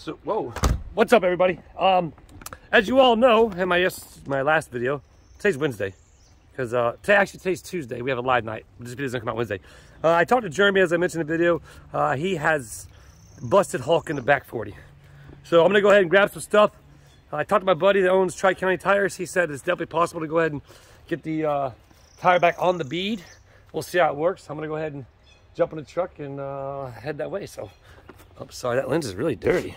So, whoa. What's up, everybody? Um, as you all know, in my yes, my last video, today's Wednesday. Because uh, today, actually, today's Tuesday. We have a live night. This video doesn't come out Wednesday. Uh, I talked to Jeremy, as I mentioned in the video. Uh, he has busted Hulk in the back 40. So I'm going to go ahead and grab some stuff. I talked to my buddy that owns Tri-County Tires. He said it's definitely possible to go ahead and get the uh, tire back on the bead. We'll see how it works. I'm going to go ahead and jump in the truck and uh, head that way. So, oh, sorry, that lens is really dirty.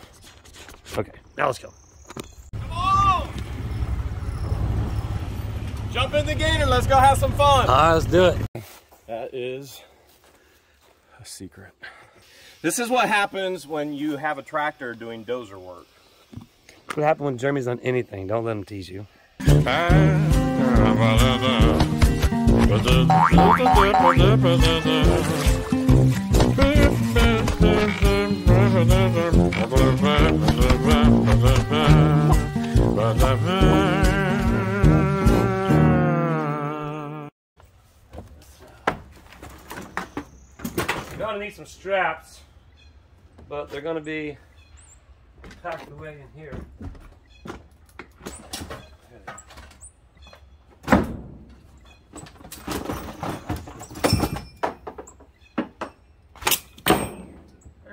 Okay, now let's go. Come on! Jump in the gator, let's go have some fun. All right, let's do it. That is a secret. This is what happens when you have a tractor doing dozer work. What happened when Jeremy's done anything? Don't let him tease you. gonna need some straps, but they're gonna be packed away in here.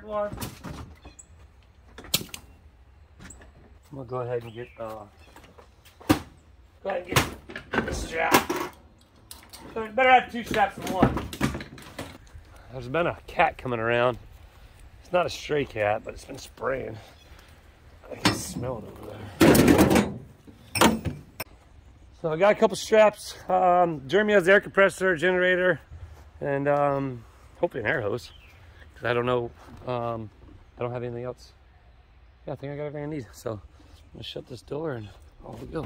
One. I'm gonna go ahead and get uh go ahead and get the strap. So better have two straps than one. There's been a cat coming around. It's not a stray cat, but it's been spraying. I can smell it over there. So I got a couple straps. Um, Jeremy has the air compressor, generator, and um, hopefully an air hose. Because I don't know, um, I don't have anything else. Yeah, I think I got everything I need. So I'm gonna shut this door and off we go.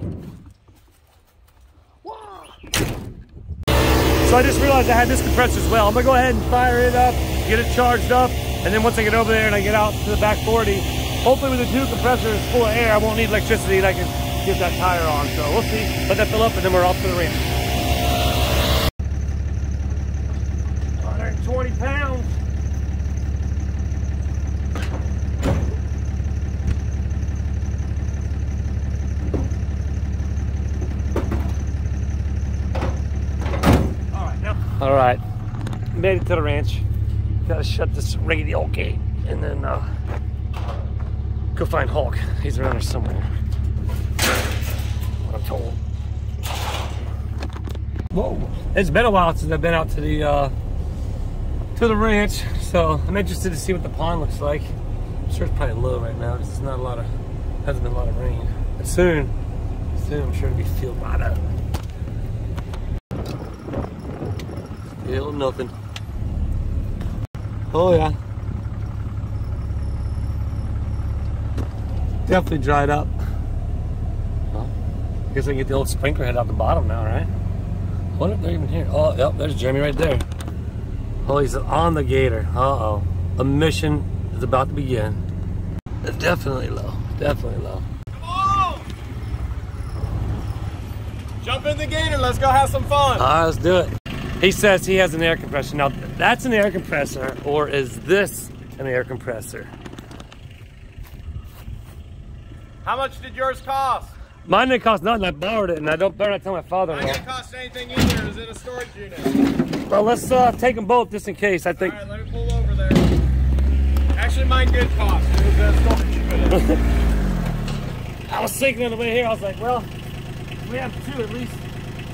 So I just realized I had this compressor as well. I'm gonna go ahead and fire it up, get it charged up, and then once I get over there and I get out to the back 40, hopefully with the two compressors full of air, I won't need electricity and I can get that tire on. So we'll see. Let that fill up and then we're off to the ranch. 120 pounds. All right, now. All right, made it to the ranch. Gotta shut this old gate and then uh, go find Hulk. He's around here somewhere. What I'm told. Whoa! It's been a while since I've been out to the uh, to the ranch, so I'm interested to see what the pond looks like. I'm sure it's probably low right now because it's not a lot of hasn't been a lot of rain. But soon, soon I'm sure it'll be filled right up. Still nothing. Oh yeah. Definitely dried up. Well, I guess I can get the old sprinkler head out the bottom now, right? I wonder if they're even here. Oh, yep, there's Jeremy right there. Oh, he's on the gator. Uh-oh. A mission is about to begin. It's definitely low. Definitely low. Come on! Jump in the gator, let's go have some fun. All right, let's do it. He says he has an air compressor. Now, that's an air compressor, or is this an air compressor? How much did yours cost? Mine didn't cost nothing. I borrowed it, and I don't better not tell my father-in-law. didn't cost anything either. It was in a storage unit. Well, let's uh, take them both just in case. I think. right, let me pull over there. Actually, mine did cost. It was a storage unit. I was thinking on the way here. I was like, well, we have two at least.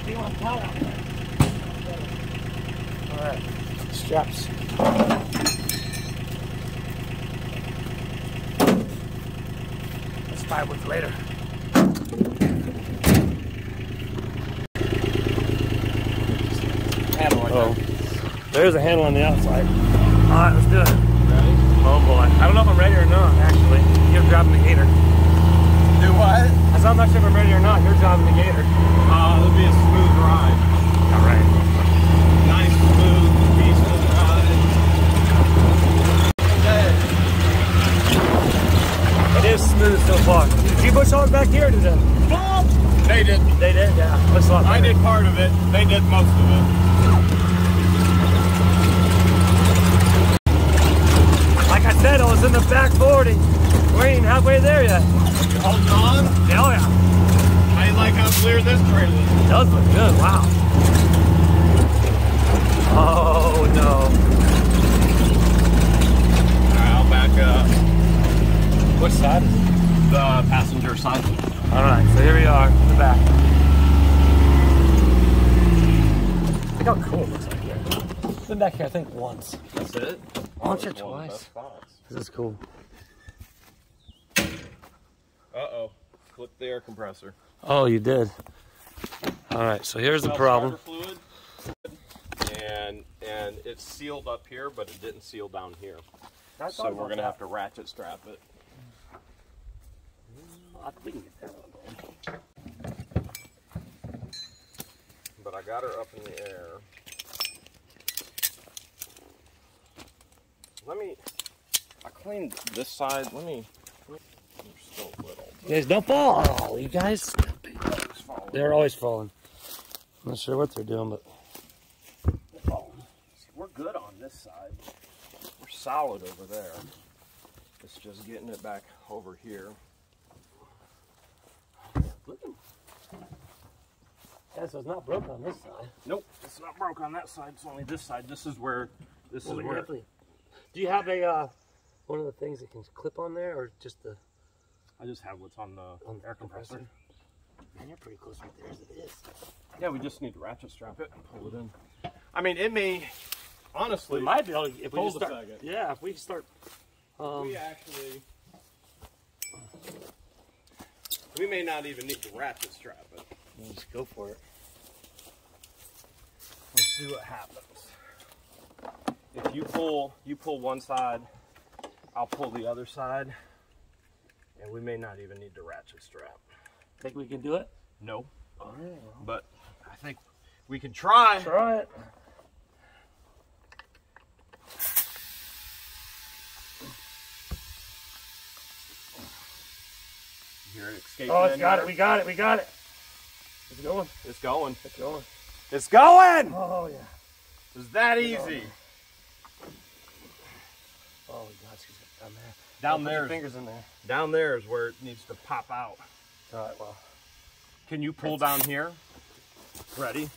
Do you want to out there? All right, straps. Let's find what's later. Handle it. Oh, there's a handle on the outside. All right, let's do it. Ready? Oh boy, I don't know if I'm ready or not. Actually, you're driving the gator. Do what? I said I'm not sure if I'm ready or not. You're driving the gator. Uh, it'll be a smooth ride. All right. Nice, smooth, peaceful ride. Okay. It is smooth so far. Did you push hard back here or did they? They did. They did, yeah. Looks a lot I better. did part of it. They did most of it. Like I said, I was us in the back 40. We ain't even halfway there yet. Holding on. Hell yeah. I like how clear this trailer is. It does look good. Wow. Oh no. Alright, I'll back up. Which side is it? The passenger side. All right, so here we are in the back. Look how cool it looks like here. Been back here, I think, once. That's it? Once or One of the twice. This is cool. Uh-oh. Flip the air compressor. Oh, you did. All right, so here's the problem. starter Fluid. And and it's sealed up here, but it didn't seal down here. So we're gonna have to ratchet strap it. We can get that one. But I got her up in the air. Let me. I cleaned this side. Let me. You're still little. Guys don't fall. Oh, you guys. They're always falling. I'm not sure what they're doing, but See, We're good on this side. We're solid over there. It's just getting it back over here. yeah, so it's not broke on this side. Nope, it's not broke on that side. It's only this side. This is where. This Well, is where. definitely. Do you have a uh, one of the things that can clip on there, or just the I just have what's on the on the air compressor. Man, you're pretty close right there as it is. Yeah, we just need to ratchet strap it and pull it in. I mean, it may. Honestly, We might be able to, if we Hold just a start. second. Yeah, if we start. Um, we actually. We may not even need to ratchet strap it. we'll just go for it. Let's see what happens. If you pull, you pull one side, I'll pull the other side, and we may not even need to ratchet strap. Think we can do it? No, All right. but I think we can try. Try it. It escaping Oh, it's got there? it. We got it. We got it. It's going. It's going. It's going. It's going. Oh yeah. It was that easy. Oh gosh, he's down there. Down there, fingers in there. down there is where it needs to pop out. All right. Well. Can you pull down here? Ready?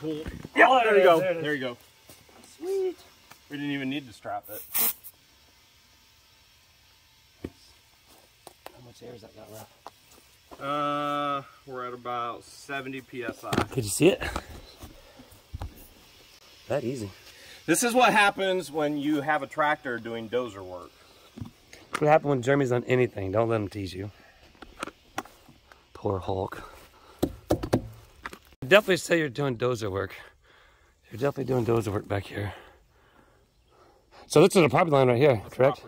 Pull. Yeah, Oh, there you go. There. There you go. Sweet. We didn't even need to strap it. How much air has that got left? Uh, we're at about 70 psi. Could you see it? That easy. This is what happens when you have a tractor doing dozer work. What happened when Jeremy's on anything? Don't let him tease you. Poor Hulk. Definitely say you're doing dozer work. You're definitely doing dozer work back here. So this is a property line right here, correct?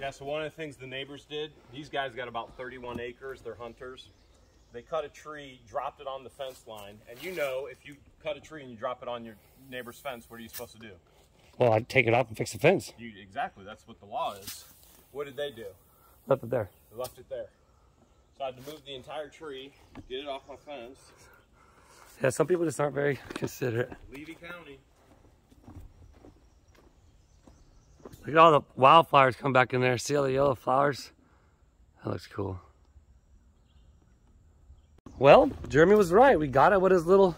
Yeah, so one of the things the neighbors did, these guys got about 31 acres, they're hunters. They cut a tree, dropped it on the fence line, and you know if you cut a tree and you drop it on your neighbor's fence, what are you supposed to do? Well, I'd take it off and fix the fence. You exactly, that's what the law is. What did they do? Left it there. They left it there. So I had to move the entire tree, get it off my fence. Yeah, some people just aren't very considerate. Levy County. Look at all the wildflowers come back in there. See all the yellow flowers? That looks cool. Well, Jeremy was right. We got it with his little,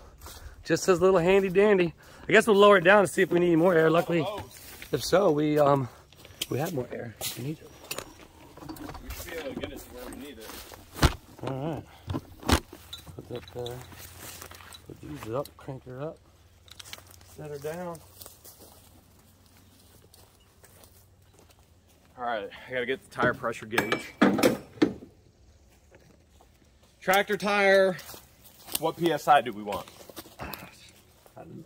just his little handy dandy. I guess we'll lower it down and see if we need more air. Luckily, if so, we um we have more air. if We need to to we need it. All right. Put that there. Put these up. Crank her up. Set her down. All right, I gotta get the tire pressure gauge. Tractor tire, what PSI do we want?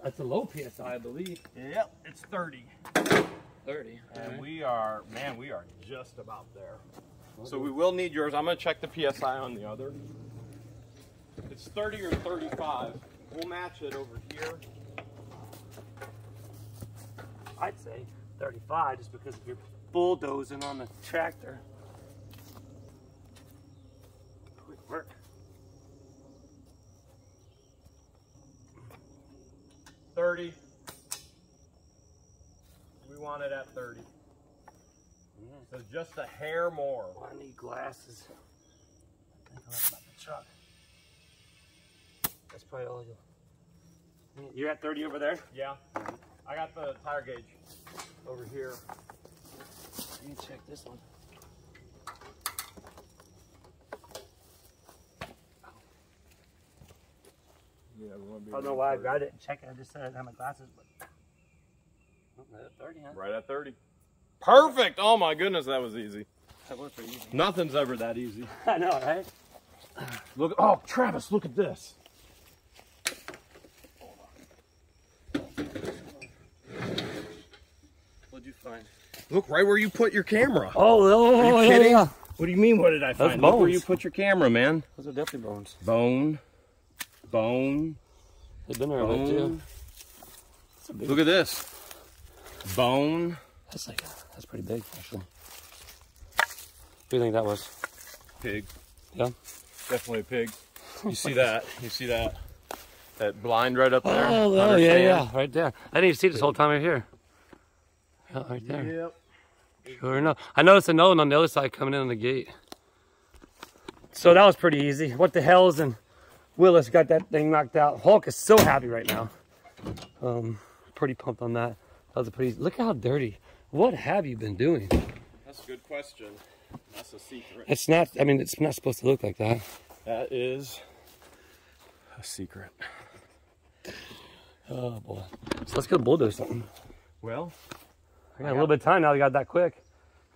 That's a low PSI, I believe. Yep, it's 30. 30. And we are, man, we are just about there. So we will need yours. I'm gonna check the PSI on the other. It's 30 or 35. We'll match it over here. I'd say 35 just because if you're bulldozing on the tractor. 30. We want it at 30. Mm. So just a hair more. Oh, I need glasses. I think I. That's probably all you'll... You're at 30 over there? Yeah. I got the tire gauge over here. You check this one. Yeah, we want to I don't know why I grabbed it and checked it. I just said I didn't have my glasses, but. Oh, that's 30, huh? Right at 30. Perfect. Oh my goodness, that was easy. That was pretty easy. Nothing's ever that easy. I know, right? Look. Oh, Travis, look at this. What'd you find? Look right where you put your camera. Oh, oh, oh Are you oh, yeah, kidding? yeah. What do you mean? What did I Those find? Look where you put your camera, man. Those are definitely bones. Bone. Bone. They've been there a bit too. Bone. Look at this. Bone. That's like, that's pretty big, actually. What do you think that was? Pig. Yeah? Definitely a pig. You see that? You see that? That blind right up there? Oh, oh yeah, yeah, right there. I didn't even see this whole time right here. Yeah, right there. Yep. Sure enough. I noticed another one on the other side coming in on the gate. So that was pretty easy. What the hell's and Willis got that thing knocked out. Hulk is so happy right now. Um, pretty pumped on that. That was a pretty. Look how dirty. What have you been doing? That's a good question. That's a secret. It's not. I mean, it's not supposed to look like that. That is a secret. Oh boy. So let's go bulldoze something. Well, I got a little bit of time now. We got that quick.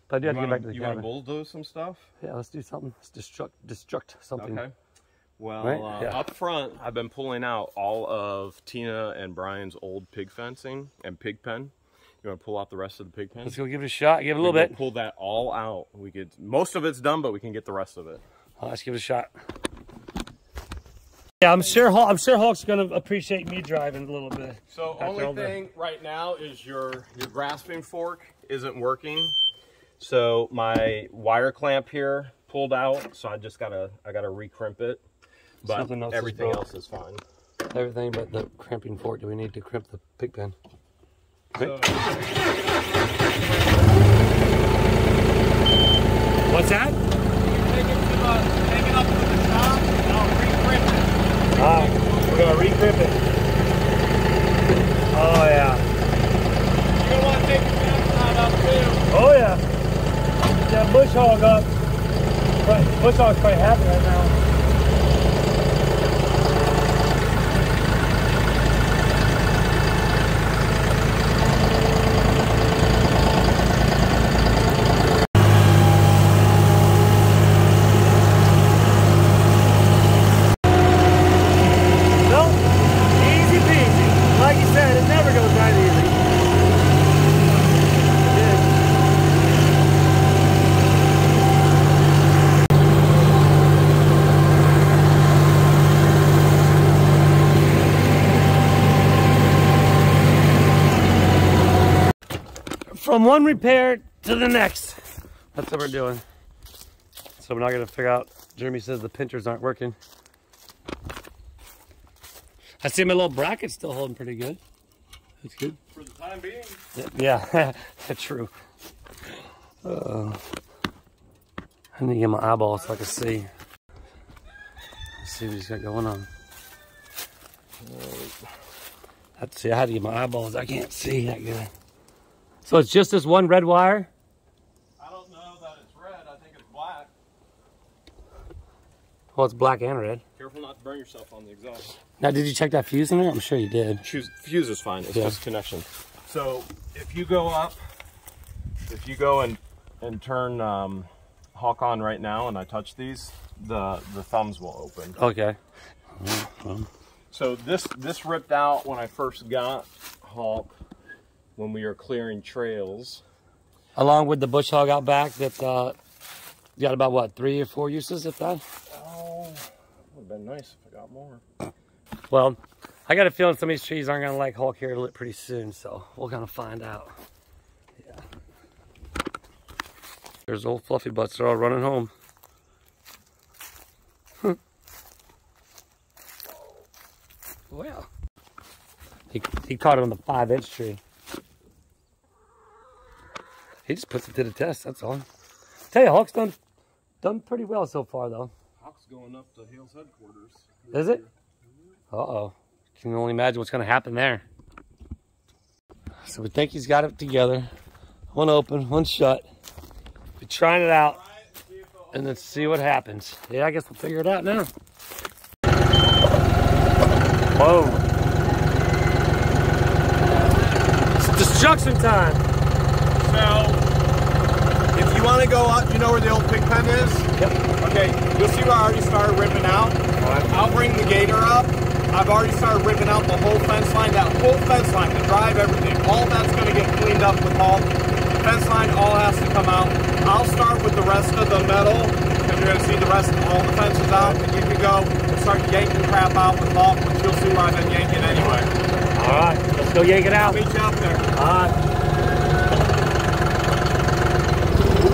But I do you have to get wanna, back to the you wanna bulldoze some stuff? Yeah, let's do something. Let's destruct, destruct something. Okay. Well, Right? uh, Yeah. up front, I've been pulling out all of Tina and Brian's old pig fencing and pig pen. You want to pull out the rest of the pig pen? Let's go give it a shot. Give it a little bit. Pull that all out. We could. Most of it's done, but we can get the rest of it. Oh, let's give it a shot. Yeah, I'm sure. Hulk, I'm sure Hulk's gonna appreciate me driving a little bit. So only all the- thing right now is your your grasping fork isn't working. So my wire clamp here pulled out, so I just gotta I gotta recrimp it. But Something else everything broke. else is fine. Everything but the crimping fork. Do we need to crimp the pig pen? So, What's that? take it to the, take it up to the shop, and I'll recrimp it. Ah, we're gonna recrimp it. Oh yeah. You're gonna want to take the backside up too. Oh yeah. That bush hog up. Bush hog's quite happy right now. No, easy peasy. Like you said, it never goes that easy. It is. From one repair to the next. That's what we're doing. So we're not gonna figure out. Jeremy says the pinchers aren't working. I see my little bracket's still holding pretty good. That's good. For the time being. Yeah, that's true. Uh, I need to get my eyeballs so I can see. Let's see what he's got going on. Let's see, I had to get my eyeballs. I can't see that good. So it's just this one red wire? I don't know that it's red. I think it's black. Well, it's black and red. Careful not to burn yourself on the exhaust. Now, did you check that fuse in there? I'm sure you did. Fuse, fuse is fine. It's Yeah. just connection. So if you go up, if you go and and turn um, Hulk on right now, and I touch these, the the thumbs will open. Okay. So this this ripped out when I first got Hulk when we were clearing trails. Along with the bush hog out back that uh, got about what, three or four uses, if that? Oh, would have been nice if I got more. Well, I got a feeling some of these trees aren't going to like Hulk here lit pretty soon, so we're going to find out. Yeah. There's old fluffy butts. They're all running home. well, he, he caught it on the five inch tree. He just puts it to the test. That's all. Tell you, Hulk's done done pretty well so far, though. Hulk's going up to Hale's headquarters. Is it? Uh oh. Can only imagine what's going to happen there. So we think he's got it together. One open, one shut. We're trying it out and then see what happens. Yeah, I guess we'll figure it out now. Whoa. It's destruction time. If you want to go up, you know where the old pig pen is? Yep. Okay, you'll see where I already started ripping out. I'll bring the gator up. I've already started ripping out the whole fence line, that whole fence line, the drive, everything. All that's going to get cleaned up with all. The fence line all has to come out. I'll start with the rest of the metal, because you're going to see the rest of all the fences out, and you can go and start yanking crap out with Hulk, which you'll see where I've been yanking anyway. All right, let's go yank it I'll out. meet you up there. All right. Jeremy's over there with the poles.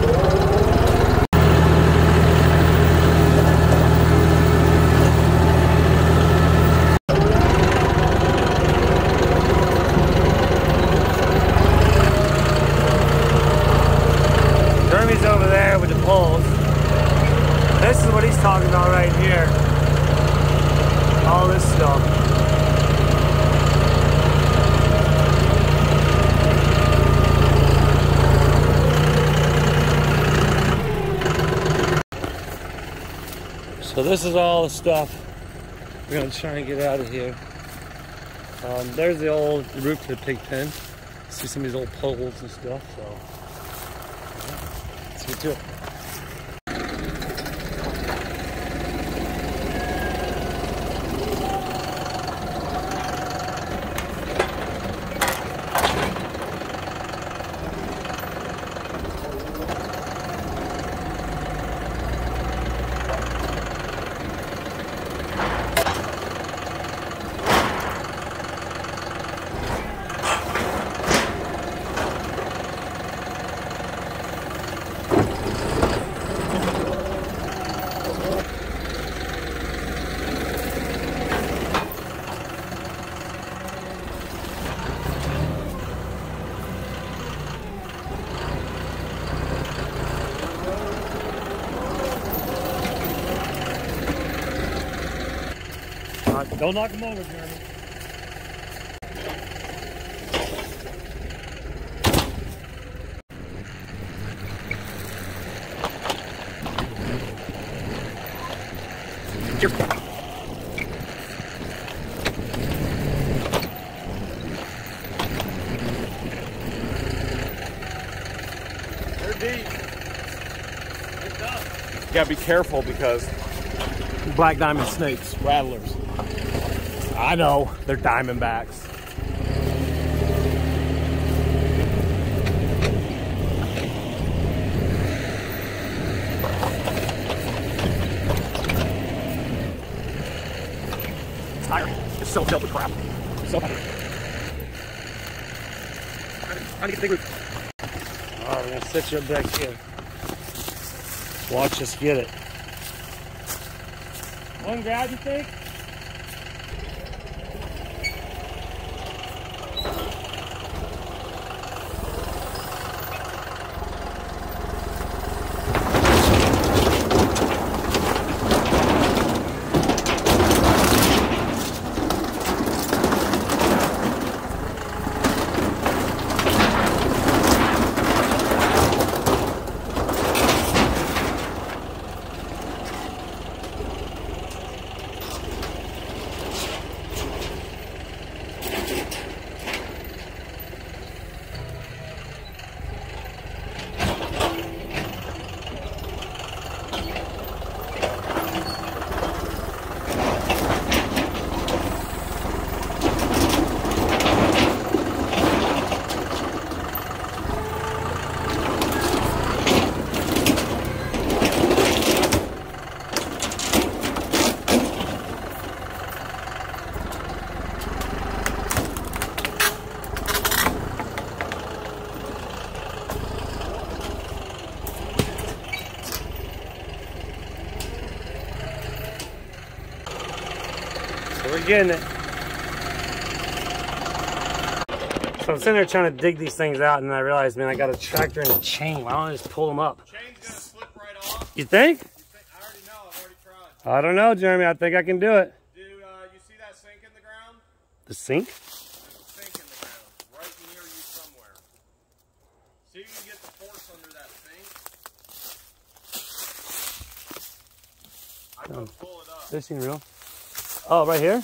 This is what he's talking about right here. All this stuff. So this is all the stuff we're gonna try and get out of here. Um, there's the old roof to the pig pen. See some of these old poles and stuff. So yeah, let's get to it. Don't knock them over, Jeremy. They're deep. You gotta be careful because black diamond snakes, rattlers. I know, they're diamondbacks. Tired. It's so filled with crap. So tired. Trying to get the root. We're gonna set you back here. Watch us get it. One grab, you think? Getting it. So I'm sitting there trying to dig these things out, and I realized, man, I got a tractor and a chain. Why don't I just pull them up? Chain's gonna slip right off. You think? I already know. I've already tried. I don't know, Jeremy. I think I can do it. Dude, uh, you see that sink in the ground? The sink? There's a sink in the ground, right near you somewhere. See if you can get the force under that sink. I Oh. pull it up. Fishing reel. Oh, right here?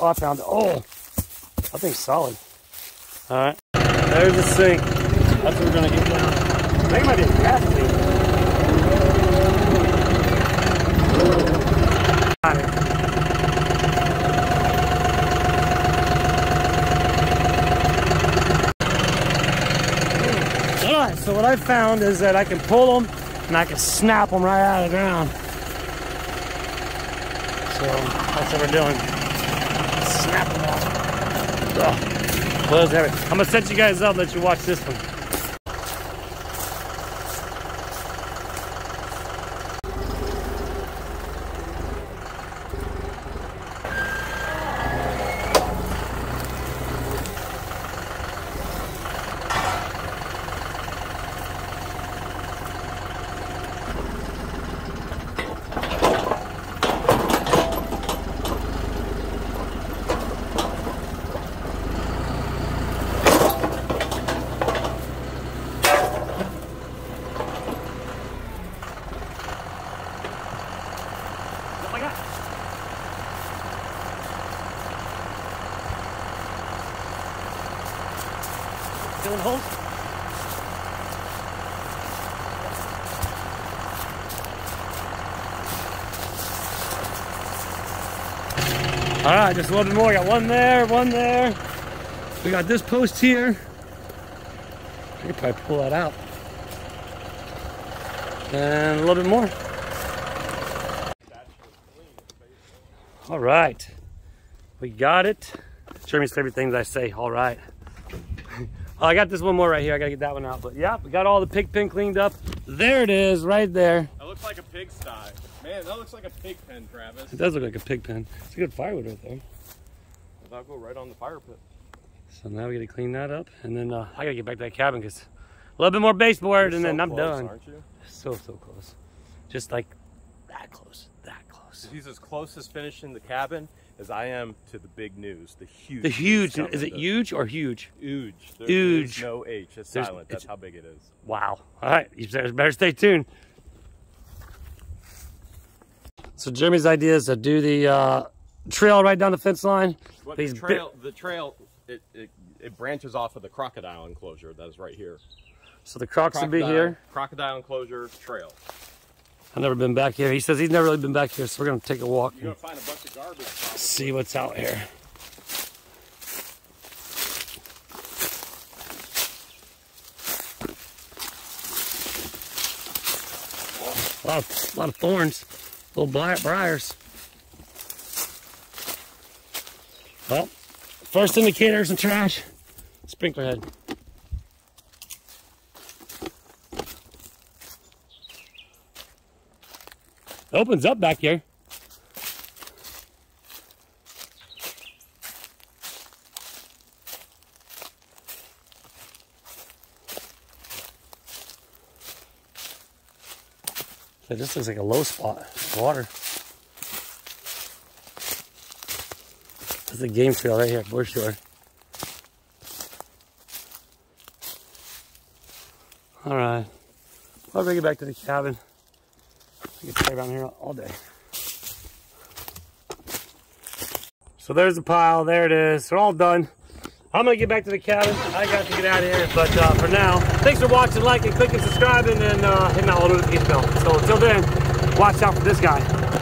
Oh, I found it. Oh, I think solid. All right. There's the sink. That's what we're going to get down. I think it might be a gas leak. All right, so what I found is that I can pull them and I can snap them right out of the ground. So that's what we're doing. Snap them off. Well, there it. I'm gonna set you guys up, let you watch this one. Filling holes? All right, just a little bit more. Got one there, one there. We got this post here. I could probably pull that out. And a little bit more. All right. We got it. Jeremy's favorite things I say, all right. Oh, I got this one more right here. I gotta get that one out. But yeah, we got all the pig pen cleaned up. There it is, right there. That looks like a pigsty. Man, that looks like a pig pen, Travis. It does look like a pig pen. It's a good firewood right there. That'll go right on the fire pit. So now we gotta clean that up. And then uh, I gotta get back to that cabin because a little bit more baseboard and You're then so I'm close, done. Aren't you? So, so close. Just like that close, that close. He's as close as finishing the cabin as I am to the big news, the huge. The huge, coming is it huge or huge? Huge. There Huge. no H. It's There's- silent. That's it's- how big it is. Wow. All right, you better better stay tuned. So Jeremy's idea is to do the uh, trail right down the fence line. What the trail, the trail, it, it, it branches off of the crocodile enclosure that is right here. So the Crocs will be here. Crocodile enclosure trail. I've never been back here. He says he's never really been back here, so we're gonna take a walk You're gonna find a bunch of garbage. Probably. see what's out here. A lot of, a lot of thorns, little bri- briars. Well, first indicator is some trash. Sprinkler head. Opens up back here. So this looks like a low spot. Water. There's a game trail right here for sure. All right. I'll bring it back to the cabin. I can stay around here all day. So there's the pile. There it is. We're all done. I'm gonna get back to the cabin. I got to get out of here, but uh, for now, thanks for watching, liking, clicking, subscribing, and uh, hitting that little notification bell. So until then, watch out for this guy.